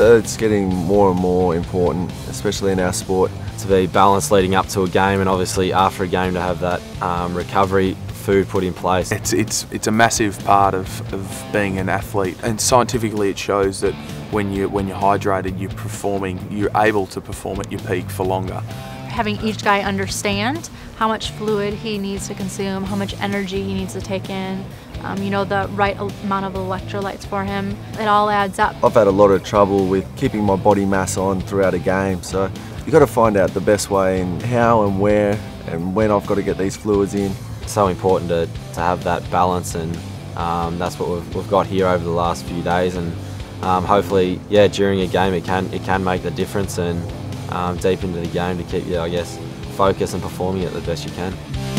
it's getting more and more important, especially in our sport. To be balanced leading up to a game and obviously after a game to have that um, recovery food put in place. It's, it's, it's a massive part of, of being an athlete and scientifically it shows that when, you, when you're hydrated you're performing, you're able to perform at your peak for longer. Having each guy understand how much fluid he needs to consume, how much energy he needs to take in, um, you know, the right amount of electrolytes for him. It all adds up. I've had a lot of trouble with keeping my body mass on throughout a game, so you've got to find out the best way and how and where and when I've got to get these fluids in. It's so important to, to have that balance and um, that's what we've, we've got here over the last few days and um, hopefully, yeah, during a game it can it can make the difference and um, deep into the game to keep you, I guess, focused and performing at the best you can.